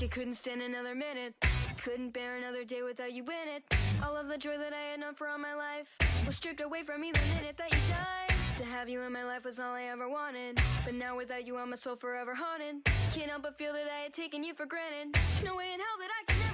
like I couldn't stand another minute. Couldn't bear another day without you in it. All of the joy that I had known for all my life was stripped away from me the minute that you died. To have you in my life was all I ever wanted. But now without you, I'm a soul forever haunted. Can't help but feel that I had taken you for granted. No way in hell that I can.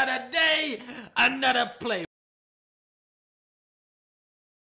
another day, another play.